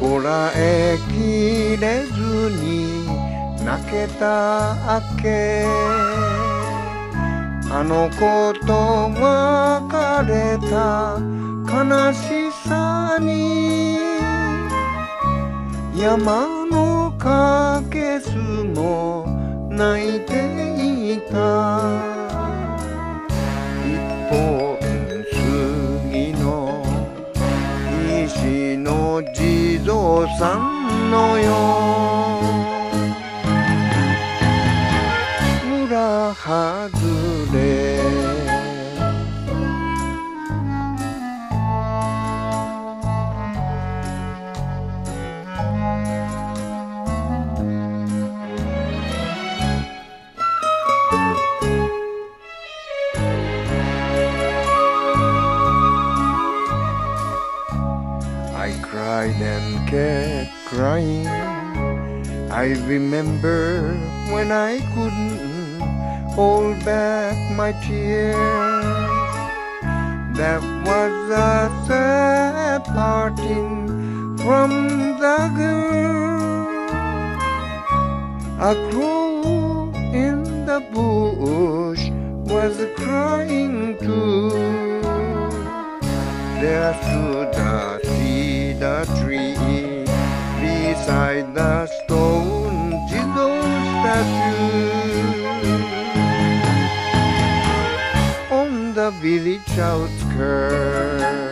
こらえきれずに泣けた明け。あの子と別れた悲しさに山のかけすも泣いていた。一本の地蔵さんのよ村外 cried and kept crying. I remember when I couldn't hold back my tears. That was a sad parting from the girl. A crow in the bush was crying too. There stood tree beside the stone Jizo statue. On the village outskirts,